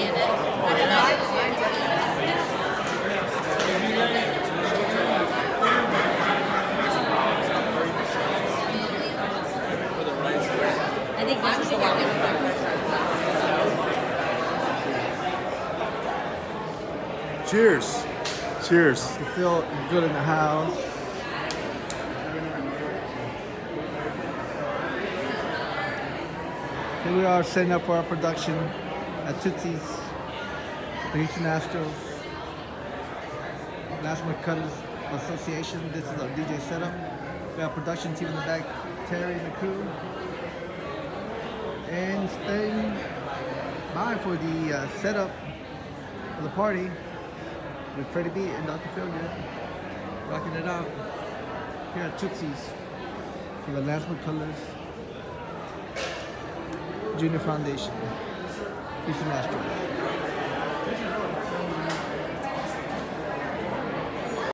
I think this is the one. Cheers. Cheers. You feel good in the house. Here we are setting up for our production at Tootsie's, Houston Astros, National Cutters Association. This is our DJ setup. We have production team in the back, Terry and the crew. And staying by for the uh, setup for the party with Freddy B and Dr. Feelgood. Rocking it out here at Tootsie's for the Lance McCullers Junior Foundation. Houston Astros.